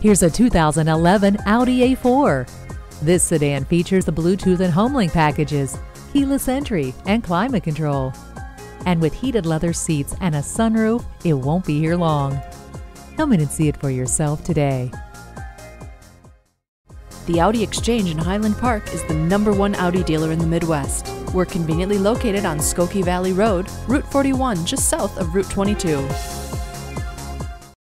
Here's a 2011 Audi A4. This sedan features the Bluetooth and Homelink packages, keyless entry, and climate control. And with heated leather seats and a sunroof, it won't be here long. Come in and see it for yourself today. The Audi Exchange in Highland Park is the number one Audi dealer in the Midwest. We're conveniently located on Skokie Valley Road, Route 41, just south of Route 22.